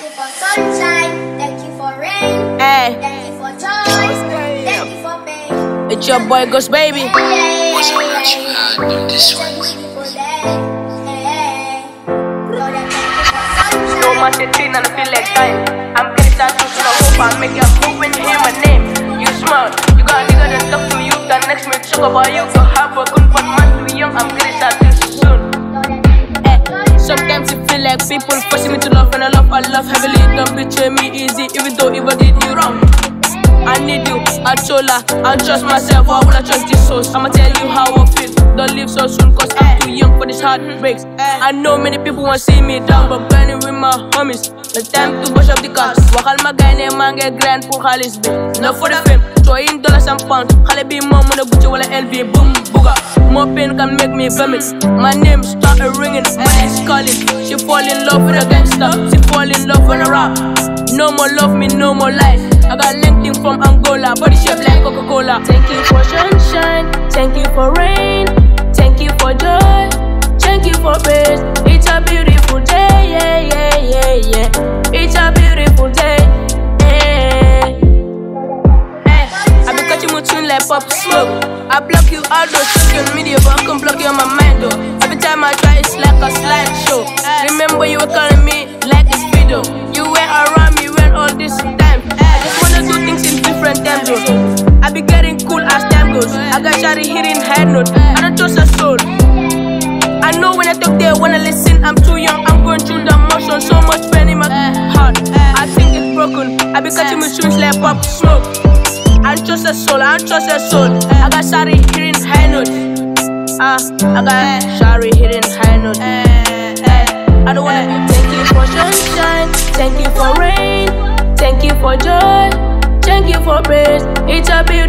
Thank you for sunshine. Thank you for rain. Hey, Thank you for joy. Thank you for pain. it's your boy Ghost Baby. What's my that you had on this one? No man say teen and I feel like dying. I'm getting tattoos in a hope I make you move when you hear my name. You smart, you got a nigga that talk to you. That next me talk about you. Go have a good but man too young. I'm getting tattoos soon. Eh, Sometimes it feel like people forcing me to love and I love, I love heavily. Don't betray me easy, even though even did you wrong. I need you, I told her, I trust myself, why would I trust this souls? I'ma tell you how I feel. Don't leave so soon, cause I'm too young for this heartbreaks. I know many people wanna see me down, but grinding with my homies. The time to brush up the cars. Wakal ma mange grand pour xaalis bi. Not for the fame, throwing dollars and pounds. Xale bi moom mën a Gucci wala LV, boom, booga. More pain can make me vomit. My name started ringing, my name's calling. She fall in love with a gangster, she fall rap. No more love me, no more life. I got LinkedIn from Angola, body shape like Coca-Cola. Thank you for sunshine, thank you for rain, thank you for joy, thank you for praise. It's a beautiful day, yeah, yeah, yeah, yeah. It's a beautiful day. Yeah. Hey, I be catching my tune like pop smoke. I block you out those social media, but I can block you on my mind though. Every time I try, it's like a slideshow. Eh. Remember you were calling me all this time. I just wanna do things in different time zones. I be getting cool as time goes. I got shawty hitting head note. I don't trust a soul. I know when I talk, they wanna listen. I'm too young, I'm going through the motion. So much pain in my eh, heart. Eh. I think it's broken. I be catching my tunes like pop smoke. I don't trust a soul, I don't trust a soul. I got shawty hitting high notes. Ah, I got shawty hitting high notes. I don't wanna thank you for sunshine, for joy, thank you for praise. It's a beautiful